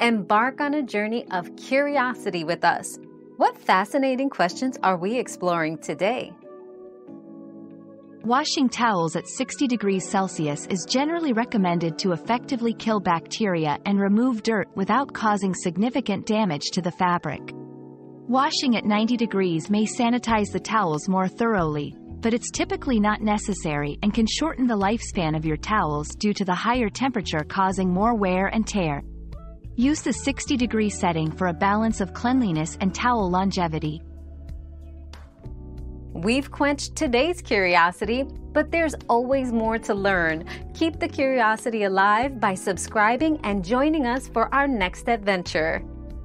Embark on a journey of curiosity with us. What fascinating questions are we exploring today? Washing towels at 60 degrees Celsius is generally recommended to effectively kill bacteria and remove dirt without causing significant damage to the fabric. Washing at 90 degrees may sanitize the towels more thoroughly, but it's typically not necessary and can shorten the lifespan of your towels due to the higher temperature causing more wear and tear. Use the 60 degree setting for a balance of cleanliness and towel longevity. We've quenched today's curiosity, but there's always more to learn. Keep the curiosity alive by subscribing and joining us for our next adventure.